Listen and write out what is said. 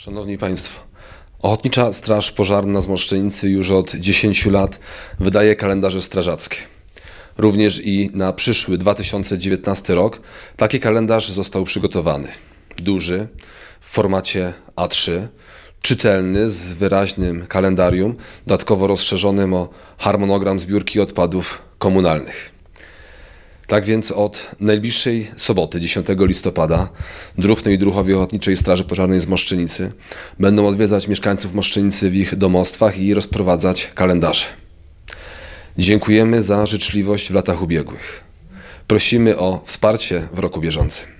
Szanowni Państwo, Ochotnicza Straż Pożarna z już od 10 lat wydaje kalendarze strażackie. Również i na przyszły 2019 rok taki kalendarz został przygotowany. Duży, w formacie A3, czytelny, z wyraźnym kalendarium, dodatkowo rozszerzonym o harmonogram zbiórki odpadów komunalnych. Tak więc od najbliższej soboty, 10 listopada, druhny i druhowie Ochotniczej Straży Pożarnej z Moszczenicy będą odwiedzać mieszkańców Moszczenicy w ich domostwach i rozprowadzać kalendarze. Dziękujemy za życzliwość w latach ubiegłych. Prosimy o wsparcie w roku bieżącym.